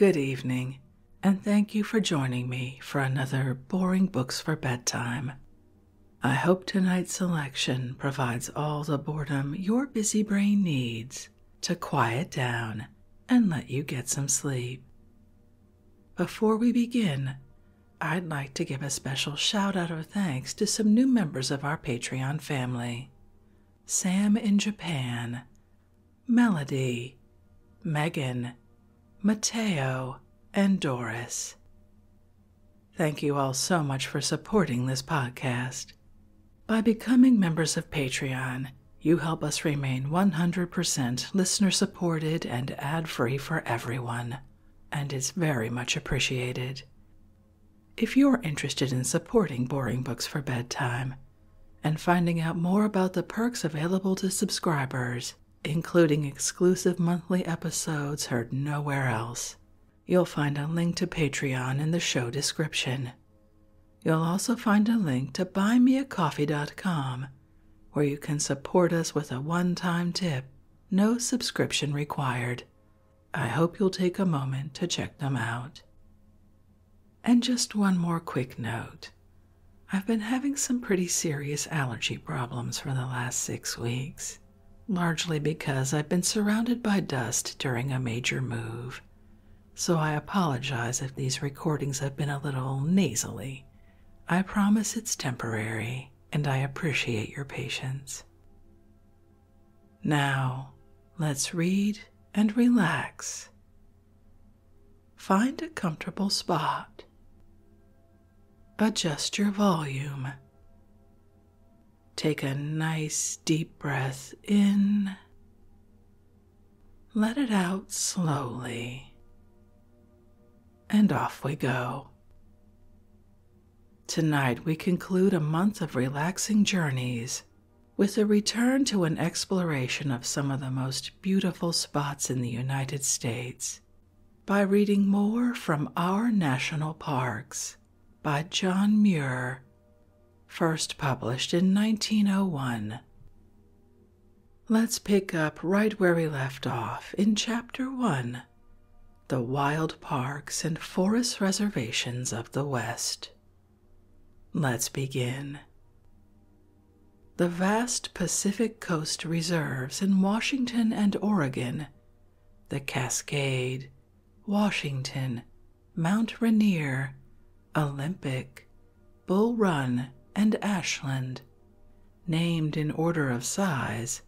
Good evening, and thank you for joining me for another Boring Books for Bedtime. I hope tonight's selection provides all the boredom your busy brain needs to quiet down and let you get some sleep. Before we begin, I'd like to give a special shout out of thanks to some new members of our Patreon family Sam in Japan, Melody, Megan, Mateo, and Doris. Thank you all so much for supporting this podcast. By becoming members of Patreon, you help us remain 100% listener supported and ad free for everyone, and it's very much appreciated. If you're interested in supporting Boring Books for Bedtime and finding out more about the perks available to subscribers, including exclusive monthly episodes heard nowhere else, you'll find a link to Patreon in the show description. You'll also find a link to buymeacoffee.com where you can support us with a one time tip, no subscription required. I hope you'll take a moment to check them out. And just one more quick note I've been having some pretty serious allergy problems for the last six weeks, largely because I've been surrounded by dust during a major move. So I apologize if these recordings have been a little nasally. I promise it's temporary, and I appreciate your patience. Now, let's read and relax. Find a comfortable spot adjust your volume. Take a nice deep breath in. Let it out slowly. And off we go. Tonight we conclude a month of relaxing journeys with a return to an exploration of some of the most beautiful spots in the United States by reading more from our national parks by John Muir, first published in 1901. Let's pick up right where we left off in Chapter 1 The Wild Parks and Forest Reservations of the West. Let's begin. The vast Pacific Coast reserves in Washington and Oregon, the Cascade, Washington, Mount Rainier, Olympic, Bull Run, and Ashland, named in order of size,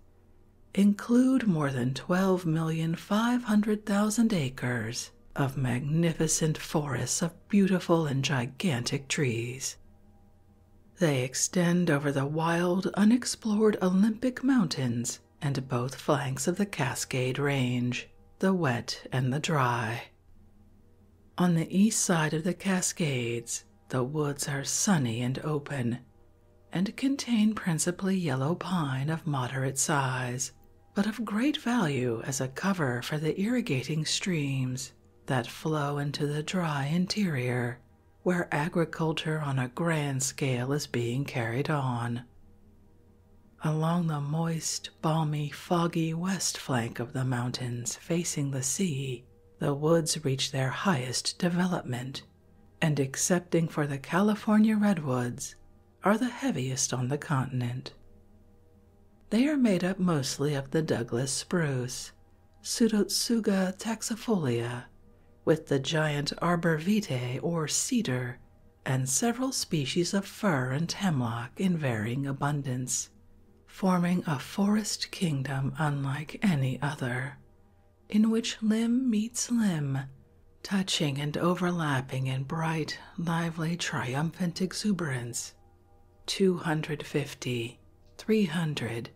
include more than 12,500,000 acres of magnificent forests of beautiful and gigantic trees. They extend over the wild, unexplored Olympic Mountains and both flanks of the Cascade Range, the wet and the dry. On the east side of the Cascades, the woods are sunny and open, and contain principally yellow pine of moderate size, but of great value as a cover for the irrigating streams that flow into the dry interior, where agriculture on a grand scale is being carried on. Along the moist, balmy, foggy west flank of the mountains facing the sea, the woods reach their highest development, and excepting for the California redwoods, are the heaviest on the continent. They are made up mostly of the Douglas spruce, Pseudotsuga taxifolia, with the giant arbor vitae or cedar, and several species of fir and hemlock in varying abundance, forming a forest kingdom unlike any other in which limb meets limb, touching and overlapping in bright, lively, triumphant exuberance. 250, 300,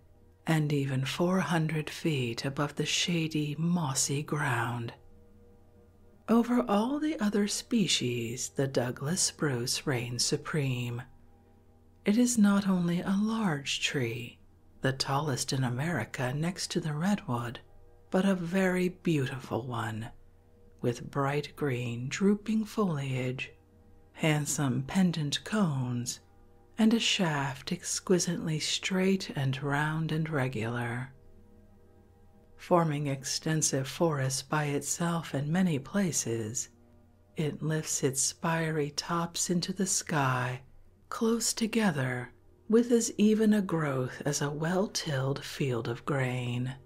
and even 400 feet above the shady, mossy ground. Over all the other species, the Douglas spruce reigns supreme. It is not only a large tree, the tallest in America next to the redwood, but a very beautiful one, with bright green drooping foliage, handsome pendant cones, and a shaft exquisitely straight and round and regular. forming extensive forests by itself in many places, it lifts its spiry tops into the sky close together with as even a growth as a well tilled field of grain.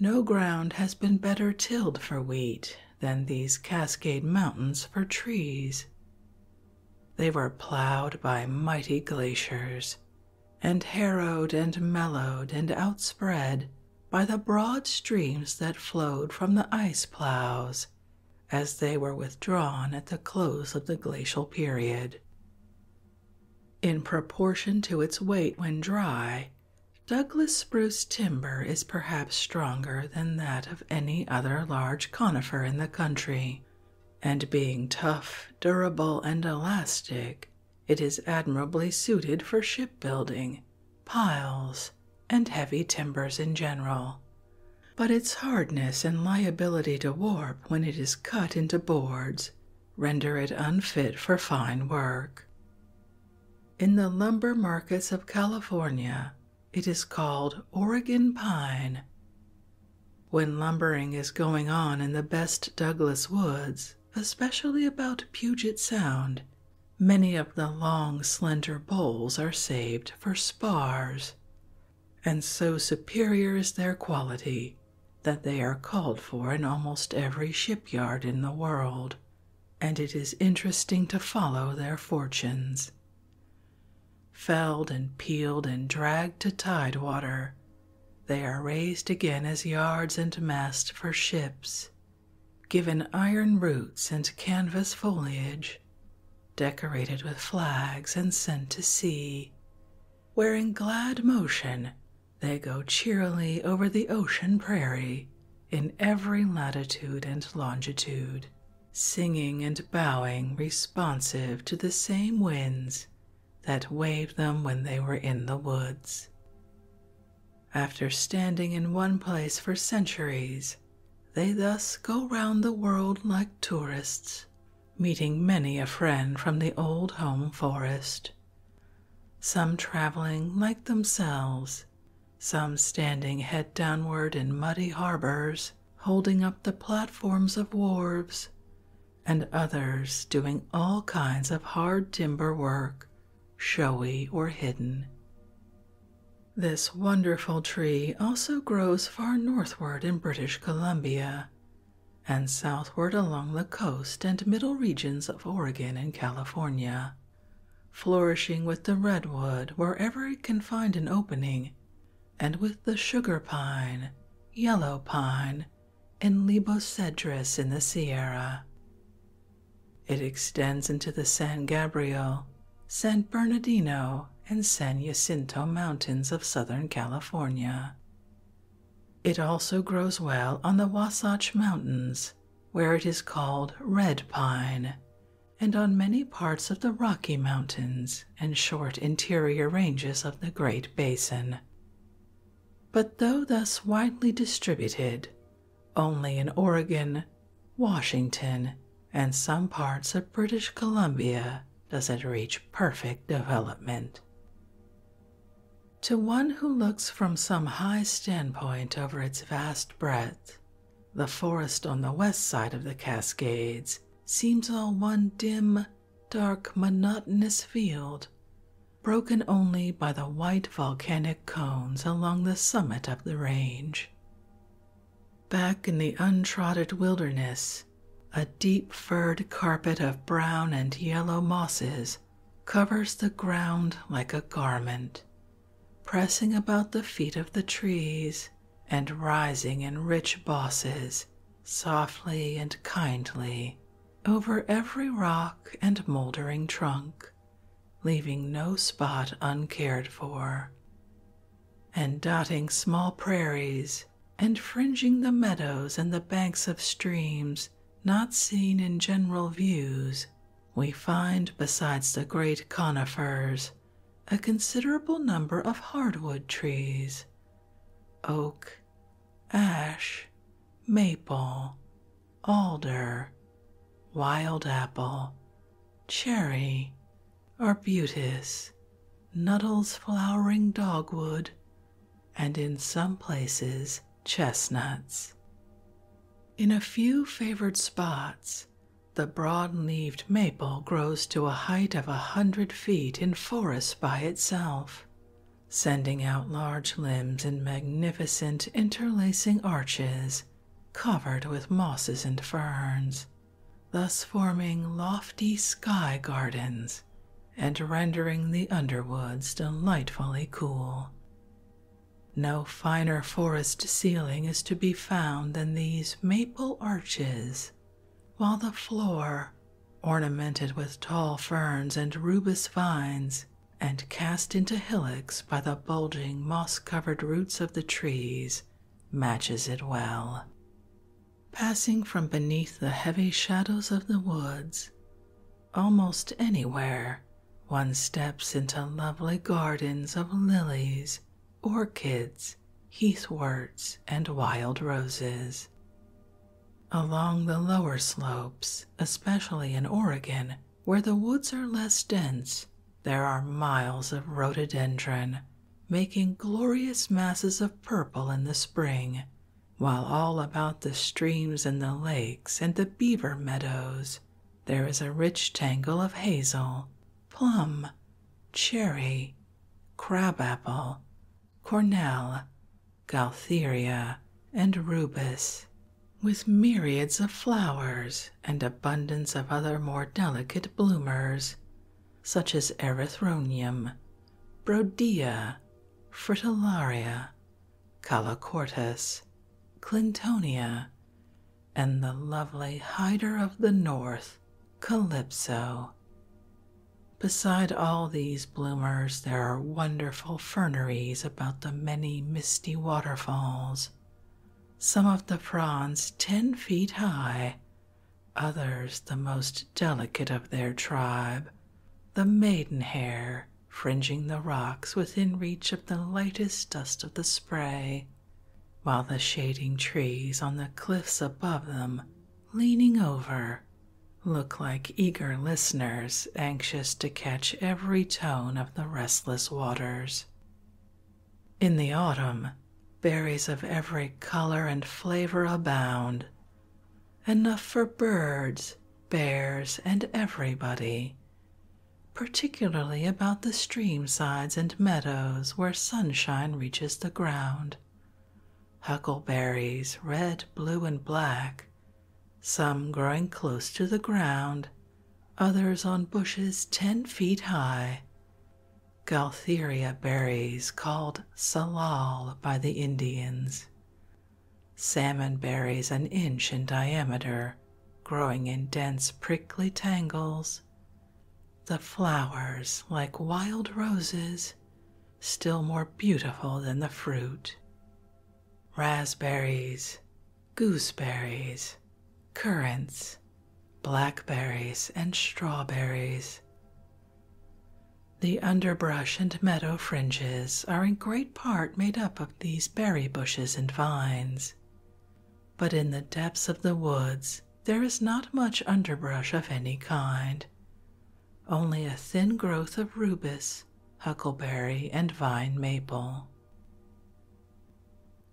No ground has been better tilled for wheat than these Cascade Mountains for trees. They were plowed by mighty glaciers, and harrowed and mellowed and outspread by the broad streams that flowed from the ice plows as they were withdrawn at the close of the glacial period. In proportion to its weight when dry, Douglas spruce timber is perhaps stronger than that of any other large conifer in the country, and being tough, durable, and elastic, it is admirably suited for shipbuilding, piles, and heavy timbers in general. But its hardness and liability to warp when it is cut into boards render it unfit for fine work. In the lumber markets of California, it is called Oregon pine. When lumbering is going on in the best Douglas woods, especially about Puget Sound, many of the long, slender boles are saved for spars, and so superior is their quality that they are called for in almost every shipyard in the world, and it is interesting to follow their fortunes felled and peeled and dragged to tidewater. They are raised again as yards and masts for ships, given iron roots and canvas foliage, decorated with flags and sent to sea, where in glad motion they go cheerily over the ocean prairie in every latitude and longitude, singing and bowing responsive to the same winds that waved them when they were in the woods. After standing in one place for centuries, they thus go round the world like tourists, meeting many a friend from the old home forest. Some traveling like themselves, some standing head downward in muddy harbors, holding up the platforms of wharves, and others doing all kinds of hard timber work showy or hidden. This wonderful tree also grows far northward in British Columbia and southward along the coast and middle regions of Oregon and California, flourishing with the redwood wherever it can find an opening, and with the sugar pine, yellow pine, and libocedrus in the Sierra. It extends into the San Gabriel San Bernardino, and San Jacinto Mountains of Southern California. It also grows well on the Wasatch Mountains, where it is called red pine, and on many parts of the Rocky Mountains and short interior ranges of the Great Basin. But though thus widely distributed, only in Oregon, Washington, and some parts of British Columbia does it reach perfect development. To one who looks from some high standpoint over its vast breadth, the forest on the west side of the Cascades seems all one dim, dark, monotonous field, broken only by the white volcanic cones along the summit of the range. Back in the untrodden wilderness, a deep furred carpet of brown and yellow mosses covers the ground like a garment, pressing about the feet of the trees and rising in rich bosses, softly and kindly, over every rock and moldering trunk, leaving no spot uncared for, and dotting small prairies and fringing the meadows and the banks of streams not seen in general views, we find besides the great conifers a considerable number of hardwood trees oak, ash, maple, alder, wild apple, cherry, arbutus, Nuttall's flowering dogwood, and in some places chestnuts. In a few favored spots, the broad leaved maple grows to a height of a hundred feet in forests by itself, sending out large limbs in magnificent interlacing arches covered with mosses and ferns, thus forming lofty sky gardens and rendering the underwoods delightfully cool. No finer forest ceiling is to be found than these maple arches, while the floor, ornamented with tall ferns and rubus vines, and cast into hillocks by the bulging moss covered roots of the trees, matches it well. Passing from beneath the heavy shadows of the woods, almost anywhere one steps into lovely gardens of lilies, orchids, heathworts, and wild roses. Along the lower slopes, especially in Oregon, where the woods are less dense, there are miles of rhododendron, making glorious masses of purple in the spring, while all about the streams and the lakes and the beaver meadows there is a rich tangle of hazel, plum, cherry, crabapple, cornel, gaultheria, and rubus, with myriads of flowers and abundance of other more delicate bloomers, such as erythronium, brodiaea, fritillaria, calochortus, clintonia, and the lovely hider of the north, calypso. Beside all these bloomers, there are wonderful ferneries about the many misty waterfalls, some of the fronds ten feet high, others the most delicate of their tribe, the maidenhair fringing the rocks within reach of the lightest dust of the spray, while the shading trees on the cliffs above them, leaning over, look like eager listeners anxious to catch every tone of the restless waters. In the autumn, berries of every color and flavor abound, enough for birds, bears, and everybody, particularly about the stream sides and meadows where sunshine reaches the ground. Huckleberries, red, blue, and black, some growing close to the ground, others on bushes ten feet high. Gaultheria berries called salal by the Indians. Salmon berries an inch in diameter, growing in dense prickly tangles. The flowers like wild roses, still more beautiful than the fruit. Raspberries, gooseberries, currants, blackberries, and strawberries. The underbrush and meadow fringes are in great part made up of these berry bushes and vines. But in the depths of the woods there is not much underbrush of any kind, only a thin growth of rubus, huckleberry, and vine maple.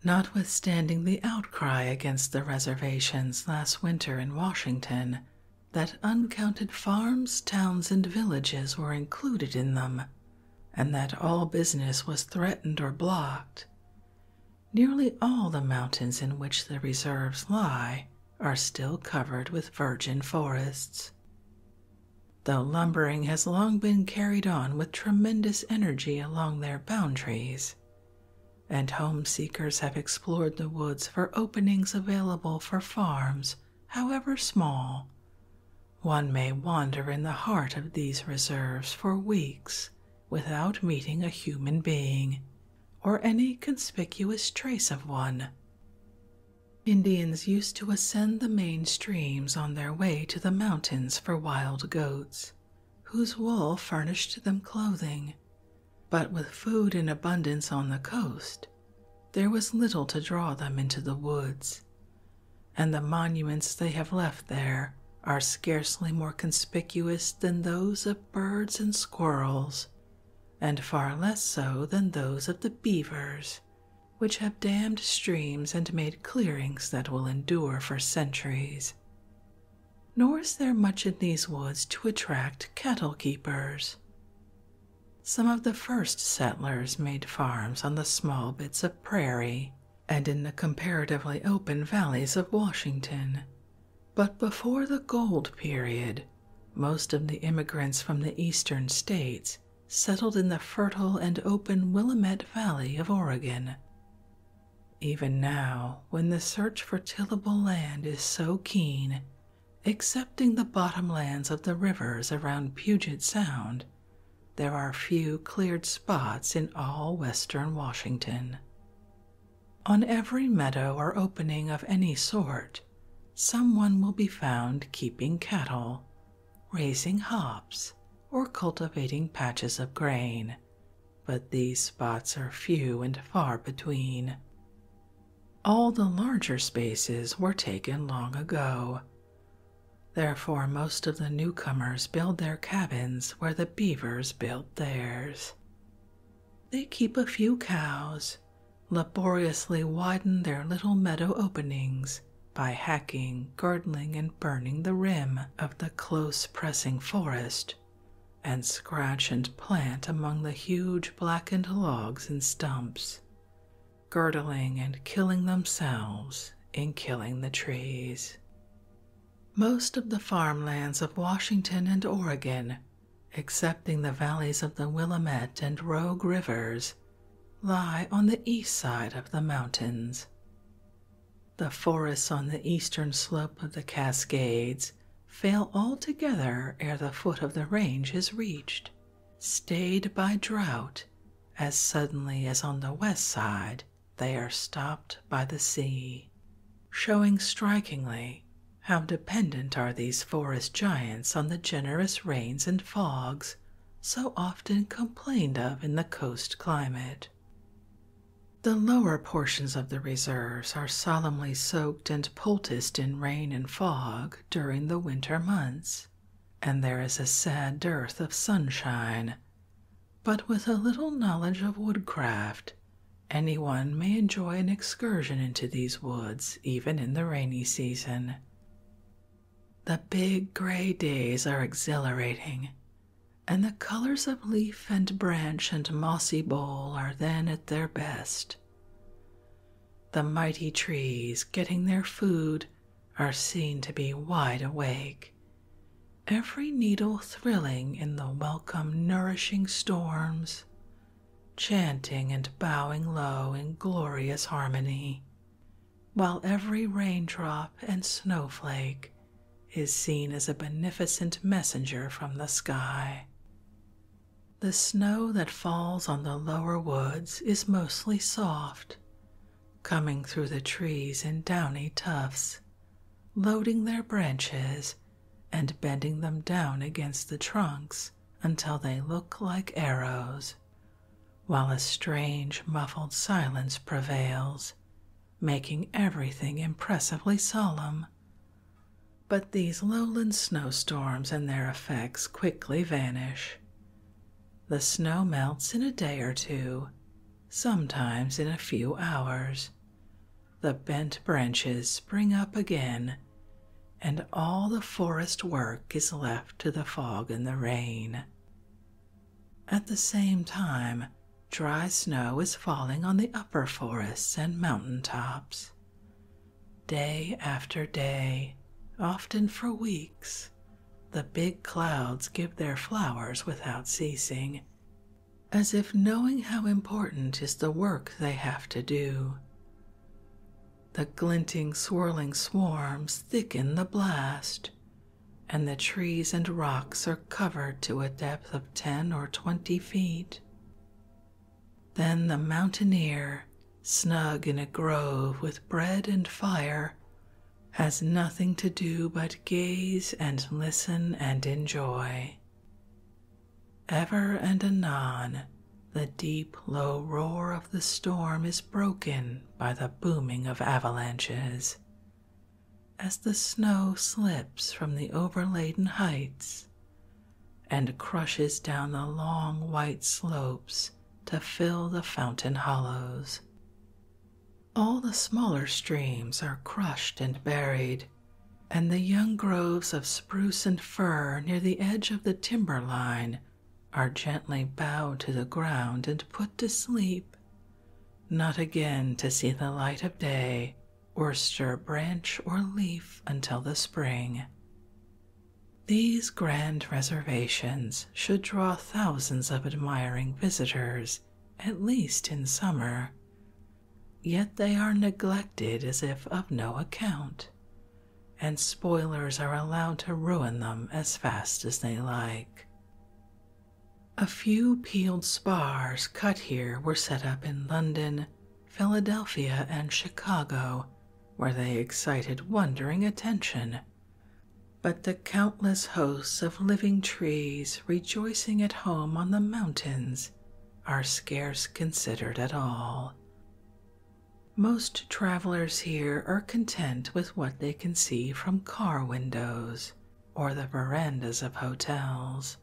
Notwithstanding the outcry against the reservations last winter in Washington, that uncounted farms, towns, and villages were included in them, and that all business was threatened or blocked, nearly all the mountains in which the reserves lie are still covered with virgin forests. Though lumbering has long been carried on with tremendous energy along their boundaries, and home seekers have explored the woods for openings available for farms, however small. One may wander in the heart of these reserves for weeks without meeting a human being or any conspicuous trace of one. Indians used to ascend the main streams on their way to the mountains for wild goats, whose wool furnished them clothing but with food in abundance on the coast, there was little to draw them into the woods, and the monuments they have left there are scarcely more conspicuous than those of birds and squirrels, and far less so than those of the beavers, which have dammed streams and made clearings that will endure for centuries. Nor is there much in these woods to attract cattle keepers. Some of the first settlers made farms on the small bits of prairie and in the comparatively open valleys of Washington. But before the gold period, most of the immigrants from the eastern states settled in the fertile and open Willamette Valley of Oregon. Even now, when the search for tillable land is so keen, excepting the bottomlands of the rivers around Puget Sound, there are few cleared spots in all western Washington. On every meadow or opening of any sort, someone will be found keeping cattle, raising hops, or cultivating patches of grain, but these spots are few and far between. All the larger spaces were taken long ago. Therefore, most of the newcomers build their cabins where the beavers built theirs. They keep a few cows, laboriously widen their little meadow openings by hacking, girdling, and burning the rim of the close pressing forest, and scratch and plant among the huge blackened logs and stumps, girdling and killing themselves in killing the trees. Most of the farmlands of Washington and Oregon, excepting the valleys of the Willamette and Rogue rivers, lie on the east side of the mountains. The forests on the eastern slope of the Cascades fail altogether ere the foot of the range is reached, stayed by drought as suddenly as on the west side they are stopped by the sea, showing strikingly how dependent are these forest giants on the generous rains and fogs so often complained of in the coast climate. The lower portions of the reserves are solemnly soaked and poulticed in rain and fog during the winter months, and there is a sad dearth of sunshine. But with a little knowledge of woodcraft, anyone may enjoy an excursion into these woods even in the rainy season. The big gray days are exhilarating, and the colors of leaf and branch and mossy bole are then at their best. The mighty trees, getting their food, are seen to be wide awake, every needle thrilling in the welcome, nourishing storms, chanting and bowing low in glorious harmony, while every raindrop and snowflake is seen as a beneficent messenger from the sky. The snow that falls on the lower woods is mostly soft, coming through the trees in downy tufts, loading their branches and bending them down against the trunks until they look like arrows, while a strange, muffled silence prevails, making everything impressively solemn. But these lowland snowstorms and their effects quickly vanish. The snow melts in a day or two, sometimes in a few hours. The bent branches spring up again, and all the forest work is left to the fog and the rain. At the same time, dry snow is falling on the upper forests and mountain tops. Day after day, often for weeks, the big clouds give their flowers without ceasing, as if knowing how important is the work they have to do. The glinting, swirling swarms thicken the blast, and the trees and rocks are covered to a depth of ten or twenty feet. Then the mountaineer, snug in a grove with bread and fire, has nothing to do but gaze and listen and enjoy. Ever and anon, the deep, low roar of the storm is broken by the booming of avalanches. As the snow slips from the overladen heights and crushes down the long white slopes to fill the fountain hollows. All the smaller streams are crushed and buried, and the young groves of spruce and fir near the edge of the timber line are gently bowed to the ground and put to sleep, not again to see the light of day or stir branch or leaf until the spring. These grand reservations should draw thousands of admiring visitors, at least in summer, yet they are neglected as if of no account, and spoilers are allowed to ruin them as fast as they like. A few peeled spars cut here were set up in London, Philadelphia, and Chicago, where they excited wondering attention. But the countless hosts of living trees rejoicing at home on the mountains are scarce considered at all. Most travelers here are content with what they can see from car windows or the verandas of hotels,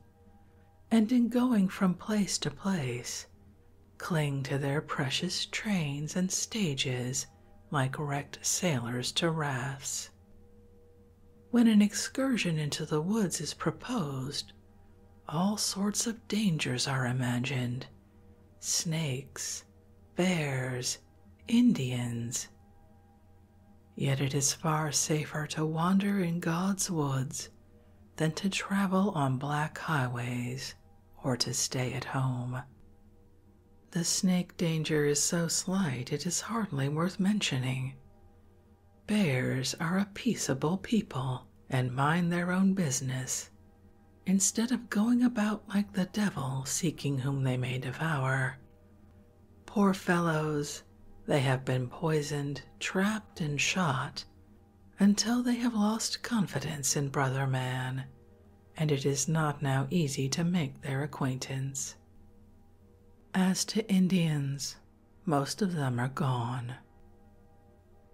and in going from place to place, cling to their precious trains and stages like wrecked sailors to rafts. When an excursion into the woods is proposed, all sorts of dangers are imagined snakes, bears, Indians. Yet it is far safer to wander in God's woods than to travel on black highways or to stay at home. The snake danger is so slight it is hardly worth mentioning. Bears are a peaceable people and mind their own business, instead of going about like the devil seeking whom they may devour. Poor fellows, they have been poisoned, trapped, and shot until they have lost confidence in brother man, and it is not now easy to make their acquaintance. As to Indians, most of them are gone.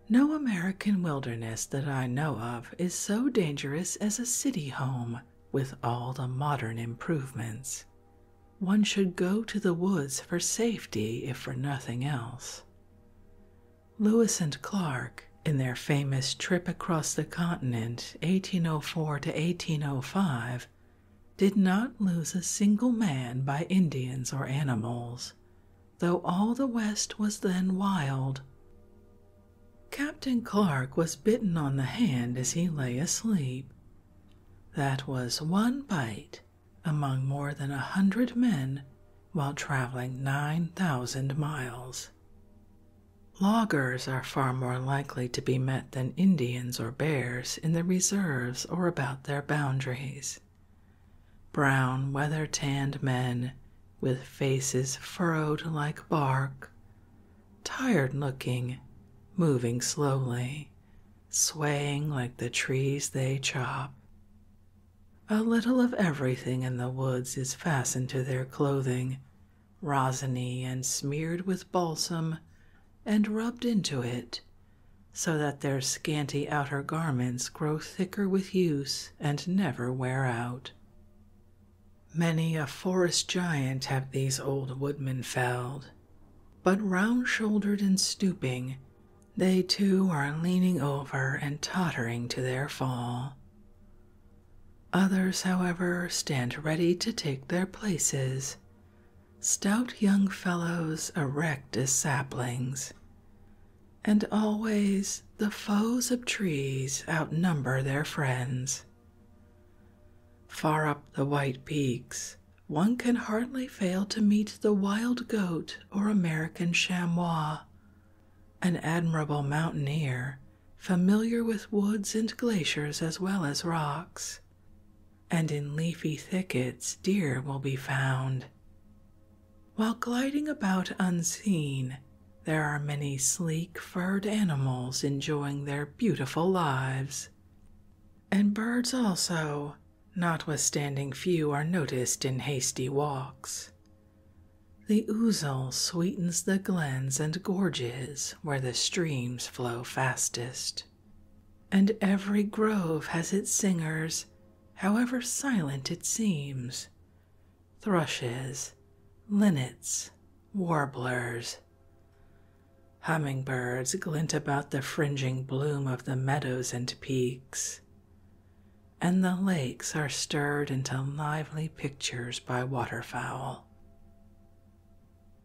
No American wilderness that I know of is so dangerous as a city home with all the modern improvements. One should go to the woods for safety, if for nothing else. Lewis and Clark, in their famous trip across the continent, 1804 to 1805, did not lose a single man by Indians or animals, though all the West was then wild. Captain Clark was bitten on the hand as he lay asleep. That was one bite among more than a hundred men while traveling 9,000 miles. Loggers are far more likely to be met than Indians or bears in the reserves or about their boundaries brown, weather tanned men with faces furrowed like bark, tired looking, moving slowly, swaying like the trees they chop. A little of everything in the woods is fastened to their clothing, rosiny and smeared with balsam, and rubbed into it, so that their scanty outer garments grow thicker with use and never wear out. Many a forest giant have these old woodmen felled, but round shouldered and stooping, they too are leaning over and tottering to their fall. Others, however, stand ready to take their places, stout young fellows erect as saplings, and always the foes of trees outnumber their friends. Far up the white peaks, one can hardly fail to meet the wild goat or American chamois, an admirable mountaineer, familiar with woods and glaciers as well as rocks. And in leafy thickets, deer will be found. While gliding about unseen, there are many sleek furred animals enjoying their beautiful lives. And birds also, notwithstanding few are noticed in hasty walks. The ouzel sweetens the glens and gorges where the streams flow fastest, and every grove has its singers, however silent it seems thrushes, linnets, warblers. Hummingbirds glint about the fringing bloom of the meadows and peaks, and the lakes are stirred into lively pictures by waterfowl.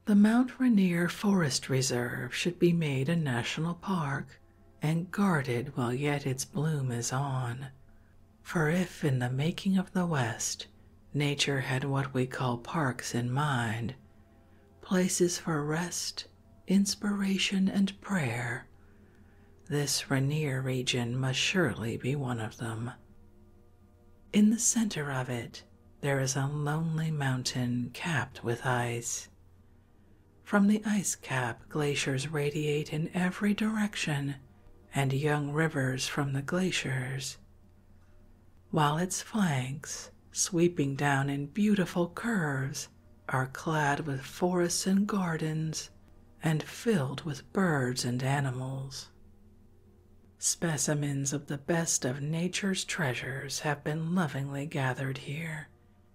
The Mount Rainier Forest Reserve should be made a national park and guarded while yet its bloom is on. For if in the making of the West nature had what we call parks in mind, places for rest, inspiration, and prayer, this Rainier region must surely be one of them. In the center of it, there is a lonely mountain capped with ice. From the ice cap, glaciers radiate in every direction, and young rivers from the glaciers, while its flanks, sweeping down in beautiful curves, are clad with forests and gardens and filled with birds and animals. Specimens of the best of nature's treasures have been lovingly gathered here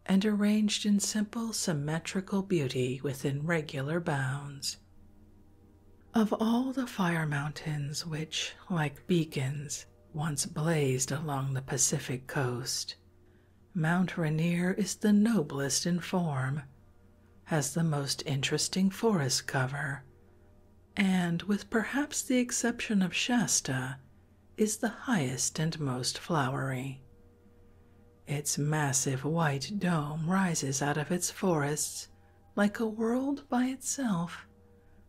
and arranged in simple symmetrical beauty within regular bounds. Of all the fire mountains which, like beacons, once blazed along the Pacific coast, Mount Rainier is the noblest in form, has the most interesting forest cover, and, with perhaps the exception of Shasta, is the highest and most flowery. Its massive white dome rises out of its forests like a world by itself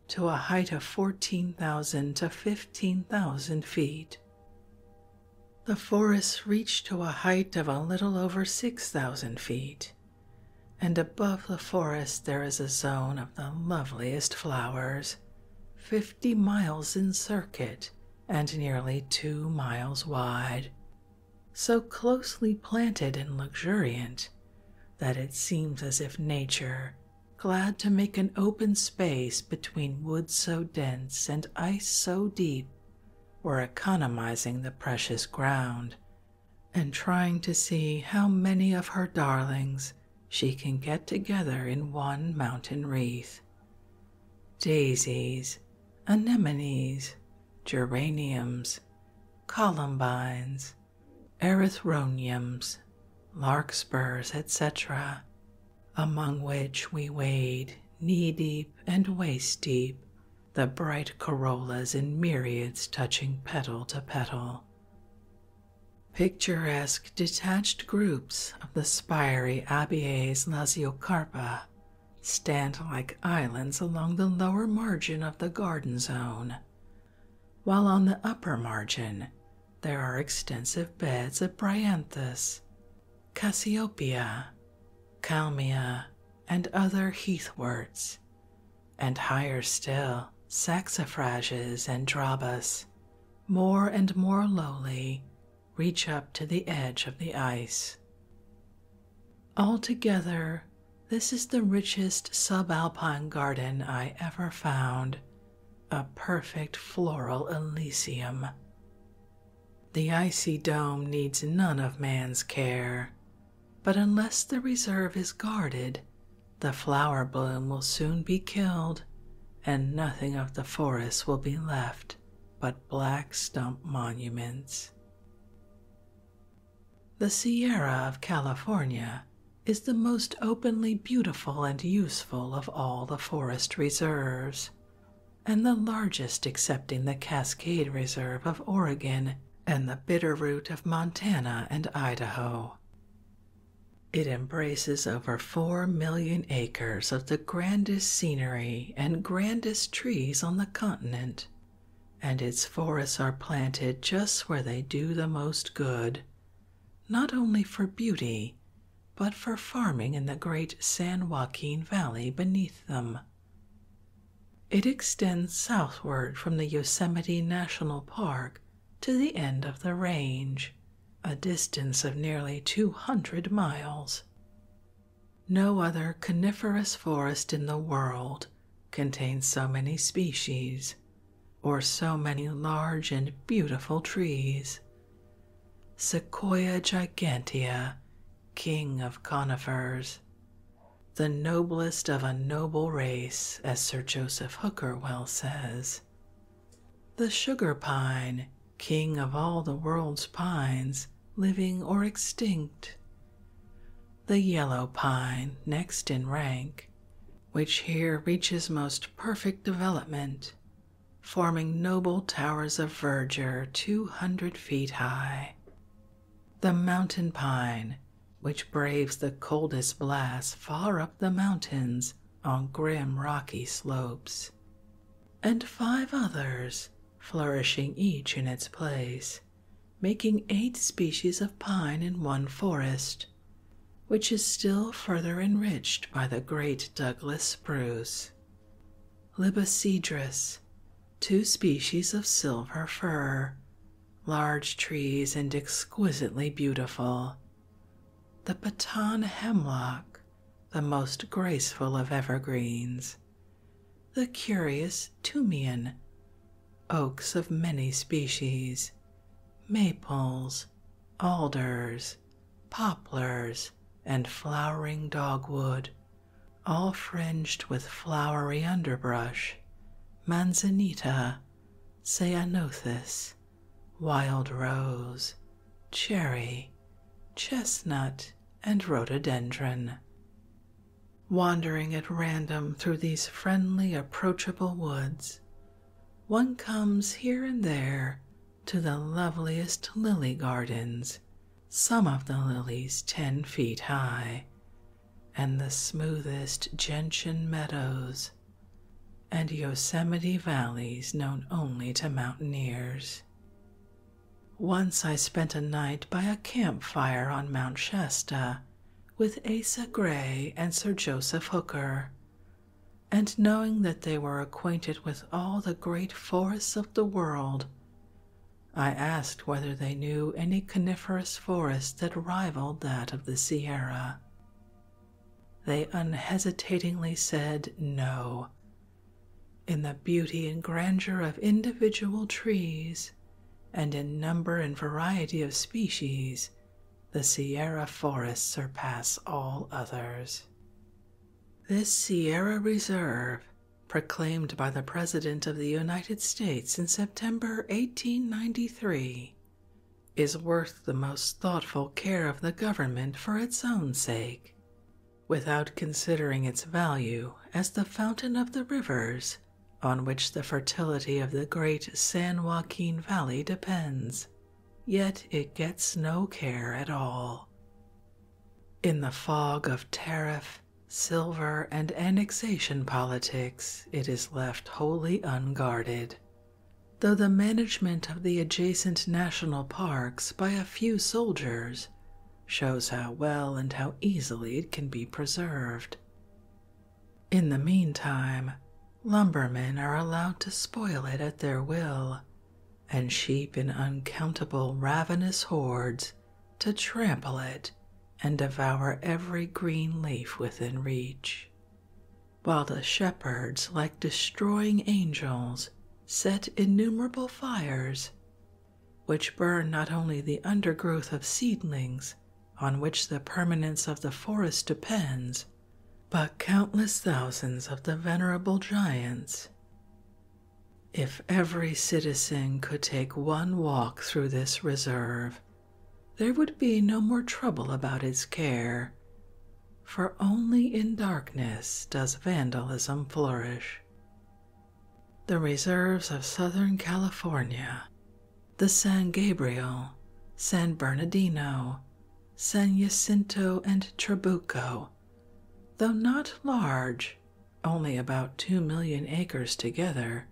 to a height of 14,000 to 15,000 feet. The forests reach to a height of a little over 6,000 feet, and above the forest there is a zone of the loveliest flowers, 50 miles in circuit and nearly two miles wide, so closely planted and luxuriant that it seems as if nature, glad to make an open space between woods so dense and ice so deep, were economizing the precious ground and trying to see how many of her darlings she can get together in one mountain wreath. Daisies, anemones, geraniums, columbines, erythroniums, larkspurs, etc., among which we wade knee deep and waist deep the bright corollas in myriads touching petal to petal. Picturesque detached groups of the spiry Abies lasiocarpa stand like islands along the lower margin of the garden zone, while on the upper margin there are extensive beds of bryanthus, cassiopeia, kalmia, and other heathworts, and higher still saxifrages and drabas, more and more lowly, reach up to the edge of the ice. Altogether, this is the richest subalpine garden I ever found, a perfect floral elysium. The icy dome needs none of man's care, but unless the reserve is guarded, the flower bloom will soon be killed and nothing of the forest will be left but black stump monuments. The Sierra of California is the most openly beautiful and useful of all the forest reserves, and the largest excepting the Cascade Reserve of Oregon and the Bitterroot of Montana and Idaho. It embraces over four million acres of the grandest scenery and grandest trees on the continent, and its forests are planted just where they do the most good, not only for beauty, but for farming in the great San Joaquin Valley beneath them. It extends southward from the Yosemite National Park to the end of the range a distance of nearly 200 miles. No other coniferous forest in the world contains so many species or so many large and beautiful trees. Sequoia gigantea, king of conifers, the noblest of a noble race, as Sir Joseph Hooker well says, the sugar pine, king of all the world's pines, living or extinct. The yellow pine, next in rank, which here reaches most perfect development, forming noble towers of verdure two hundred feet high. The mountain pine, which braves the coldest blasts far up the mountains on grim rocky slopes, and five others, flourishing each in its place, making eight species of pine in one forest, which is still further enriched by the great Douglas spruce. Libocedrus, two species of silver fir, large trees and exquisitely beautiful. The Patton hemlock, the most graceful of evergreens. The curious Tumion, oaks of many species, maples, alders, poplars, and flowering dogwood, all fringed with flowery underbrush, manzanita, ceanothus, wild rose, cherry, chestnut, and rhododendron. Wandering at random through these friendly, approachable woods, one comes here and there to the loveliest lily gardens, some of the lilies ten feet high, and the smoothest gentian meadows, and Yosemite valleys known only to mountaineers. Once I spent a night by a campfire on Mount Shasta with Asa Gray and Sir Joseph Hooker, and knowing that they were acquainted with all the great forests of the world, I asked whether they knew any coniferous forest that rivaled that of the Sierra. They unhesitatingly said no. In the beauty and grandeur of individual trees, and in number and variety of species, the Sierra forests surpass all others. This Sierra Reserve, proclaimed by the President of the United States in September 1893, is worth the most thoughtful care of the government for its own sake, without considering its value as the fountain of the rivers on which the fertility of the great San Joaquin Valley depends, yet it gets no care at all. In the fog of tariff, silver, and annexation politics, it is left wholly unguarded, though the management of the adjacent national parks by a few soldiers shows how well and how easily it can be preserved. In the meantime, lumbermen are allowed to spoil it at their will, and sheep in uncountable ravenous hordes to trample it and devour every green leaf within reach, while the shepherds, like destroying angels, set innumerable fires, which burn not only the undergrowth of seedlings on which the permanence of the forest depends, but countless thousands of the venerable giants. If every citizen could take one walk through this reserve, there would be no more trouble about its care, for only in darkness does vandalism flourish. The reserves of Southern California, the San Gabriel, San Bernardino, San Jacinto, and Trabuco, though not large, only about two million acres together,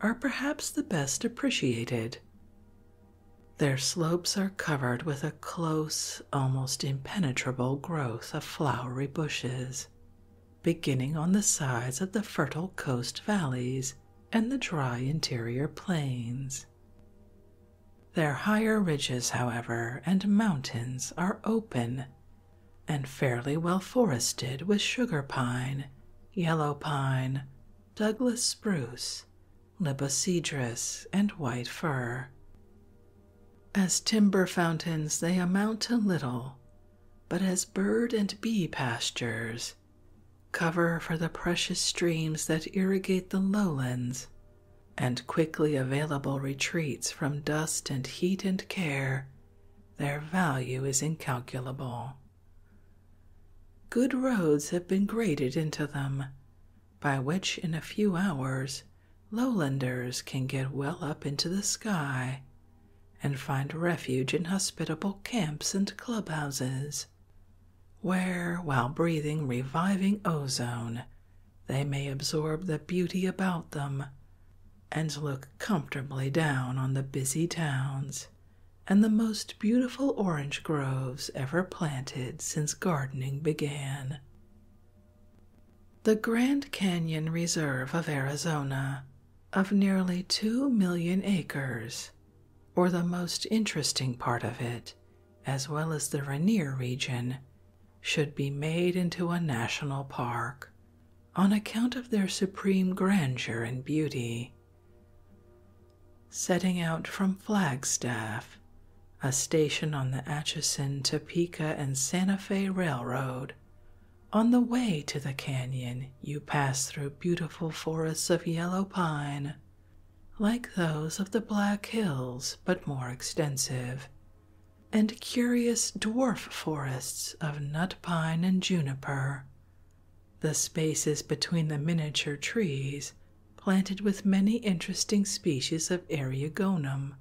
are perhaps the best appreciated. Their slopes are covered with a close, almost impenetrable growth of flowery bushes, beginning on the sides of the fertile coast valleys and the dry interior plains. Their higher ridges, however, and mountains are open and fairly well forested with sugar pine, yellow pine, Douglas spruce, libocedrus, and white fir. As timber fountains, they amount to little, but as bird and bee pastures, cover for the precious streams that irrigate the lowlands, and quickly available retreats from dust and heat and care, their value is incalculable. Good roads have been graded into them, by which in a few hours lowlanders can get well up into the sky and find refuge in hospitable camps and clubhouses, where, while breathing reviving ozone, they may absorb the beauty about them and look comfortably down on the busy towns and the most beautiful orange groves ever planted since gardening began. The Grand Canyon Reserve of Arizona, of nearly two million acres, or the most interesting part of it, as well as the Rainier region, should be made into a national park on account of their supreme grandeur and beauty. Setting out from Flagstaff, a station on the Atchison, Topeka, and Santa Fe Railroad, on the way to the canyon you pass through beautiful forests of yellow pine, like those of the Black Hills but more extensive, and curious dwarf forests of nut pine and juniper. The spaces between the miniature trees planted with many interesting species of eriogonum,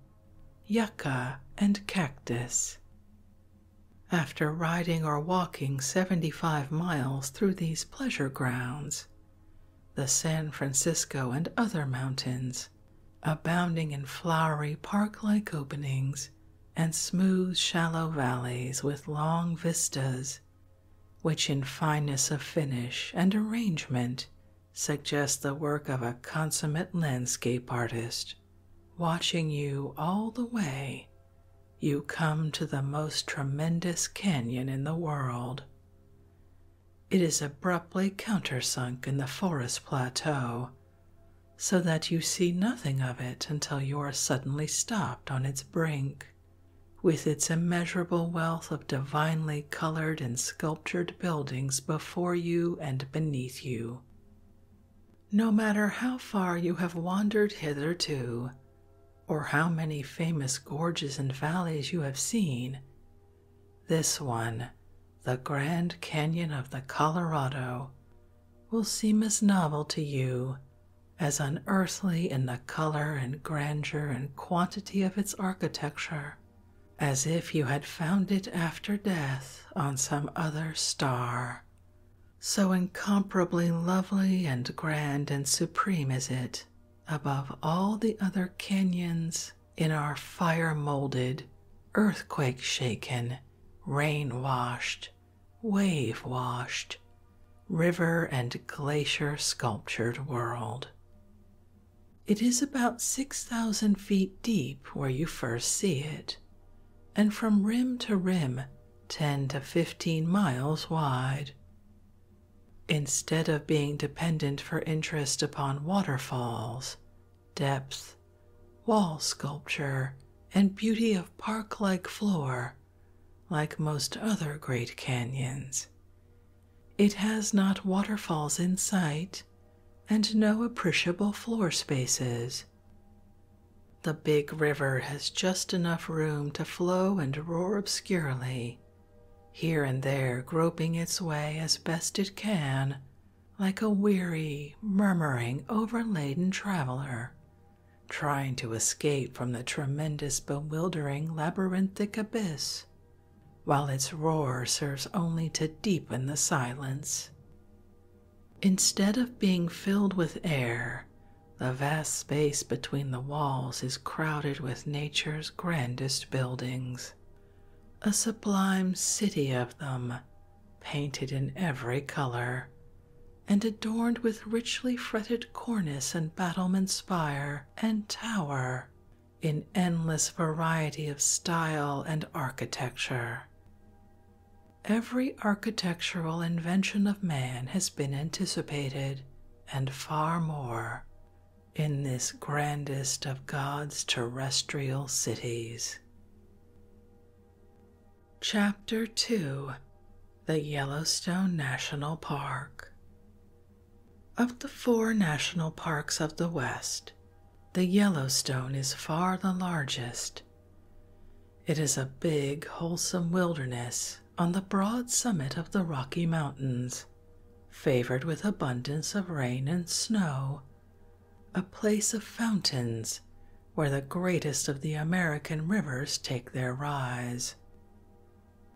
yucca, and cactus. After riding or walking 75 miles through these pleasure grounds, the San Francisco and other mountains, abounding in flowery park like openings and smooth, shallow valleys with long vistas, which in fineness of finish and arrangement suggest the work of a consummate landscape artist, watching you all the way, you come to the most tremendous canyon in the world. It is abruptly countersunk in the forest plateau, so that you see nothing of it until you are suddenly stopped on its brink, with its immeasurable wealth of divinely colored and sculptured buildings before you and beneath you. No matter how far you have wandered hitherto, or how many famous gorges and valleys you have seen, this one, the Grand Canyon of the Colorado, will seem as novel to you, as unearthly in the color and grandeur and quantity of its architecture, as if you had found it after death on some other star. So incomparably lovely and grand and supreme is it above all the other canyons in our fire molded, earthquake shaken, rain washed, wave washed, river and glacier sculptured world. It is about 6,000 feet deep where you first see it, and from rim to rim, 10 to 15 miles wide. Instead of being dependent for interest upon waterfalls, depth, wall sculpture, and beauty of park like floor, like most other great canyons, it has not waterfalls in sight and no appreciable floor spaces. The big river has just enough room to flow and roar obscurely here and there groping its way as best it can, like a weary, murmuring, overladen traveler, trying to escape from the tremendous, bewildering, labyrinthic abyss, while its roar serves only to deepen the silence. Instead of being filled with air, the vast space between the walls is crowded with nature's grandest buildings a sublime city of them, painted in every color, and adorned with richly fretted cornice and battlement spire and tower in endless variety of style and architecture. Every architectural invention of man has been anticipated, and far more, in this grandest of God's terrestrial cities. Chapter 2 The Yellowstone National Park. Of the four national parks of the West, the Yellowstone is far the largest. It is a big, wholesome wilderness on the broad summit of the Rocky Mountains, favored with abundance of rain and snow, a place of fountains where the greatest of the American rivers take their rise.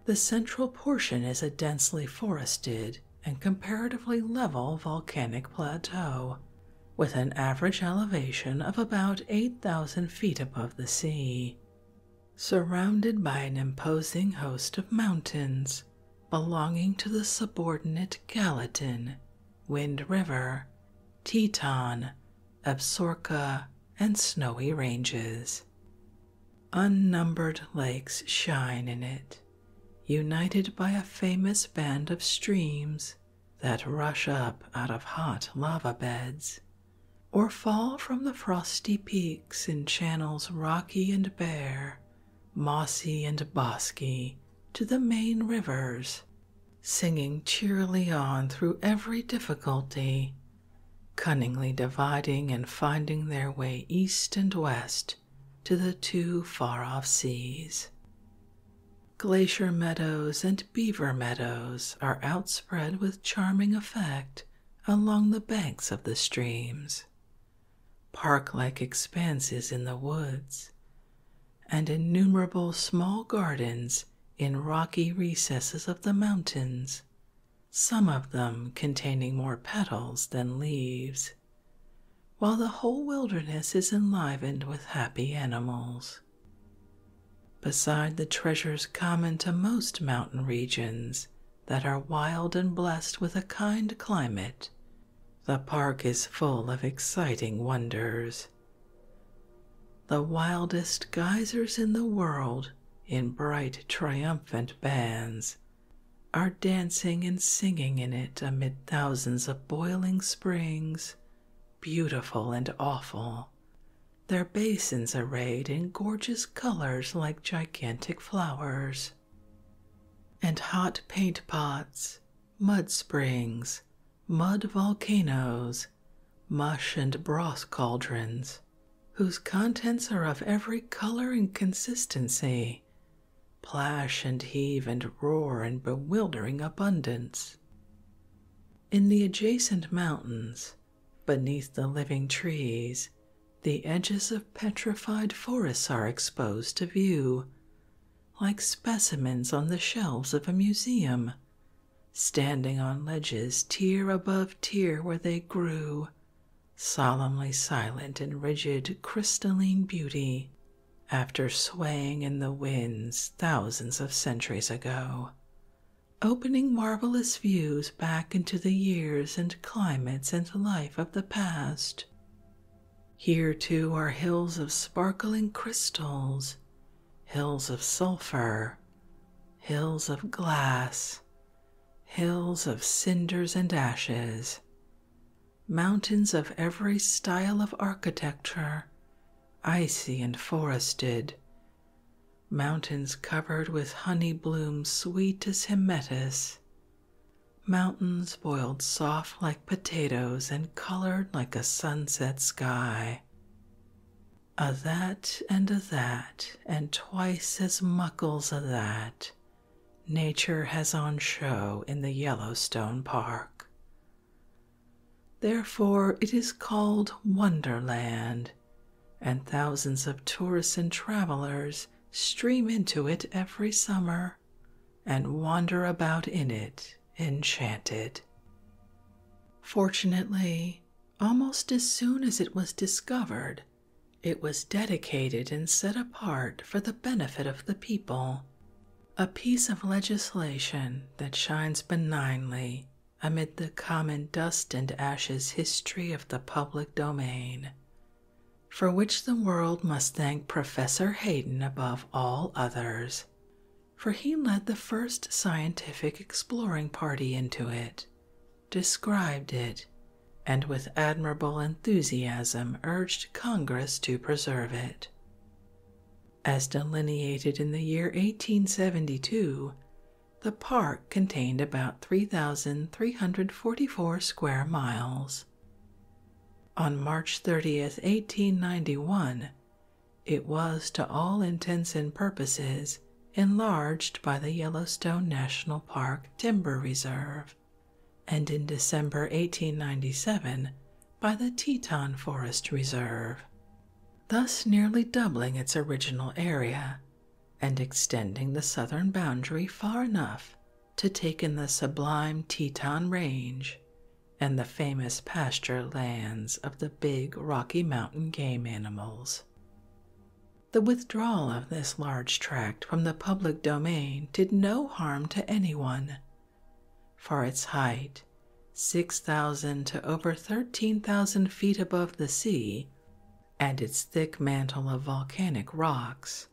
The central portion is a densely forested and comparatively level volcanic plateau with an average elevation of about 8,000 feet above the sea, surrounded by an imposing host of mountains belonging to the subordinate Gallatin, Wind River, Teton, Absaroka, and Snowy Ranges. Unnumbered lakes shine in it, united by a famous band of streams that rush up out of hot lava beds or fall from the frosty peaks in channels rocky and bare, mossy and bosky, to the main rivers, singing cheerily on through every difficulty, cunningly dividing and finding their way east and west to the two far off seas. Glacier meadows and beaver meadows are outspread with charming effect along the banks of the streams park like expanses in the woods, and innumerable small gardens in rocky recesses of the mountains, some of them containing more petals than leaves, while the whole wilderness is enlivened with happy animals. Beside the treasures common to most mountain regions that are wild and blessed with a kind climate, the park is full of exciting wonders. The wildest geysers in the world, in bright triumphant bands, are dancing and singing in it amid thousands of boiling springs, beautiful and awful, their basins arrayed in gorgeous colors like gigantic flowers. And hot paint pots, mud springs, mud volcanoes, mush and broth cauldrons, whose contents are of every color and consistency, plash and heave and roar in bewildering abundance. In the adjacent mountains, beneath the living trees, the edges of petrified forests are exposed to view, like specimens on the shelves of a museum standing on ledges tier above tier where they grew, solemnly silent in rigid crystalline beauty, after swaying in the winds thousands of centuries ago, opening marvelous views back into the years and climates and life of the past. Here, too, are hills of sparkling crystals, hills of sulphur, hills of glass, hills of cinders and ashes, mountains of every style of architecture, icy and forested, mountains covered with honey blooms sweet as hymettus, mountains boiled soft like potatoes and colored like a sunset sky. A that and a that, and twice as muckles a that nature has on show in the Yellowstone Park. Therefore, it is called Wonderland, and thousands of tourists and travelers stream into it every summer and wander about in it enchanted. Fortunately, almost as soon as it was discovered, it was dedicated and set apart for the benefit of the people a piece of legislation that shines benignly amid the common dust and ashes history of the public domain, for which the world must thank Professor Hayden above all others, for he led the first scientific exploring party into it, described it, and with admirable enthusiasm urged Congress to preserve it. As delineated in the year 1872, the park contained about 3,344 square miles. On March 30th, 1891, it was to all intents and purposes enlarged by the Yellowstone National Park Timber Reserve, and in December 1897 by the Teton Forest Reserve, thus nearly doubling its original area and extending the southern boundary far enough to take in the sublime Teton Range and the famous pasture lands of the big Rocky Mountain game animals. The withdrawal of this large tract from the public domain did no harm to anyone, for its height, 6,000 to over 13,000 feet above the sea, and its thick mantle of volcanic rocks,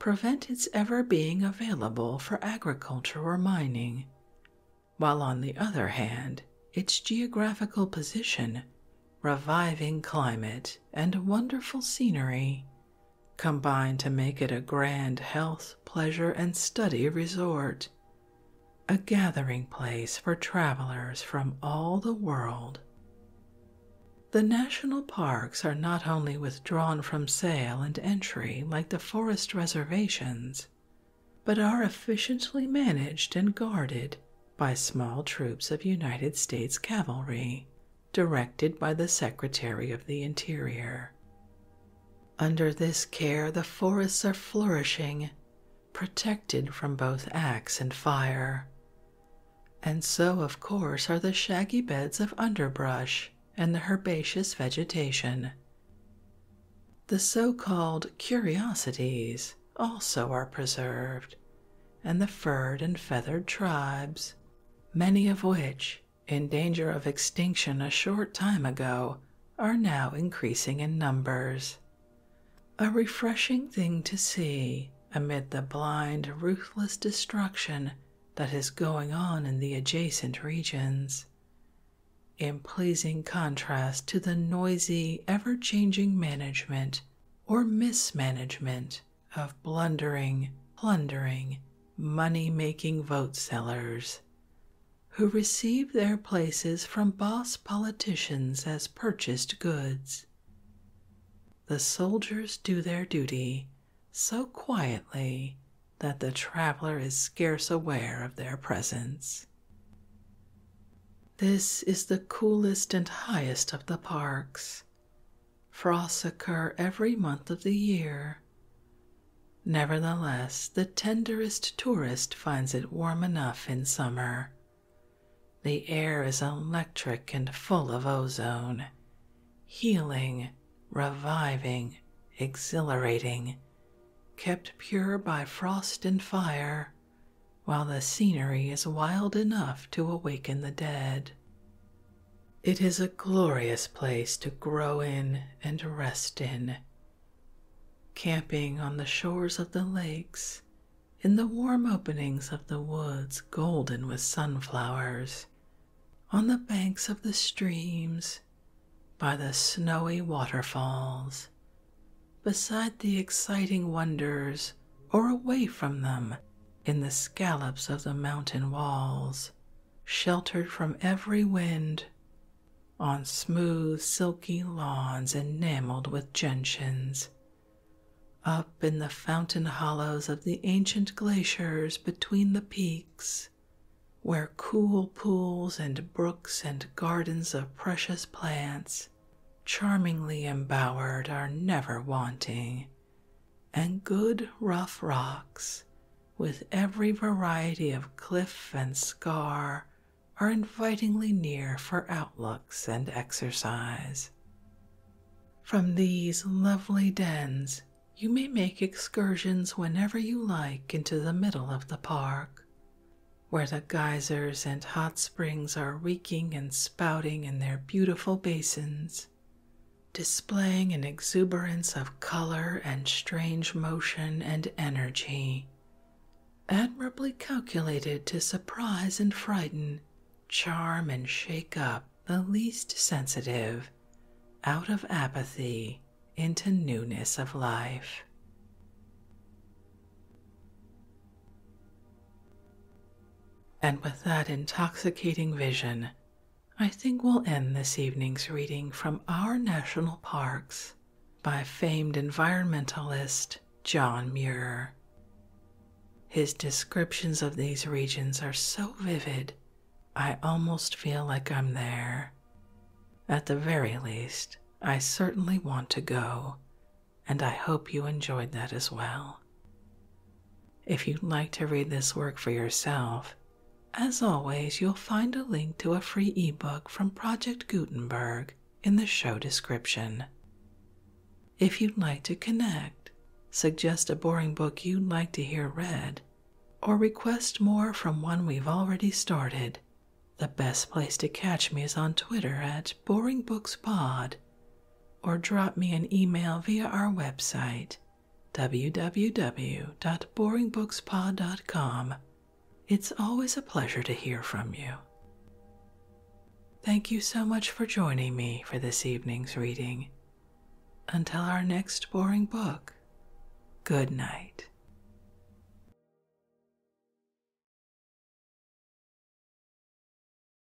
prevent its ever being available for agriculture or mining, while on the other hand, its geographical position, reviving climate, and wonderful scenery combine to make it a grand health, pleasure, and study resort, a gathering place for travelers from all the world. The national parks are not only withdrawn from sale and entry like the forest reservations, but are efficiently managed and guarded by small troops of United States cavalry, directed by the Secretary of the Interior. Under this care, the forests are flourishing, protected from both axe and fire. And so, of course, are the shaggy beds of underbrush and the herbaceous vegetation. The so called curiosities also are preserved, and the furred and feathered tribes, many of which, in danger of extinction a short time ago, are now increasing in numbers a refreshing thing to see amid the blind, ruthless destruction that is going on in the adjacent regions, in pleasing contrast to the noisy, ever changing management or mismanagement of blundering, plundering, money making vote sellers who receive their places from boss politicians as purchased goods the soldiers do their duty so quietly that the traveler is scarce aware of their presence. This is the coolest and highest of the parks. Frosts occur every month of the year. Nevertheless, the tenderest tourist finds it warm enough in summer. The air is electric and full of ozone, healing reviving, exhilarating, kept pure by frost and fire, while the scenery is wild enough to awaken the dead. It is a glorious place to grow in and rest in. Camping on the shores of the lakes, in the warm openings of the woods golden with sunflowers, on the banks of the streams, by the snowy waterfalls, beside the exciting wonders, or away from them in the scallops of the mountain walls, sheltered from every wind, on smooth, silky lawns enameled with gentians, up in the fountain hollows of the ancient glaciers between the peaks, where cool pools and brooks and gardens of precious plants, charmingly embowered, are never wanting, and good rough rocks, with every variety of cliff and scar, are invitingly near for outlooks and exercise. From these lovely dens, you may make excursions whenever you like into the middle of the park where the geysers and hot springs are reeking and spouting in their beautiful basins, displaying an exuberance of color and strange motion and energy, admirably calculated to surprise and frighten, charm and shake up the least sensitive out of apathy into newness of life. And with that intoxicating vision, I think we'll end this evening's reading from Our National Parks by famed environmentalist John Muir. His descriptions of these regions are so vivid, I almost feel like I'm there. At the very least, I certainly want to go, and I hope you enjoyed that as well. If you'd like to read this work for yourself, as always, you'll find a link to a free ebook from Project Gutenberg in the show description. If you'd like to connect, suggest a boring book you'd like to hear read, or request more from one we've already started, the best place to catch me is on Twitter at BoringBooksPod, or drop me an email via our website, www.boringbookspod.com. It's always a pleasure to hear from you. Thank you so much for joining me for this evening's reading. Until our next boring book, good night.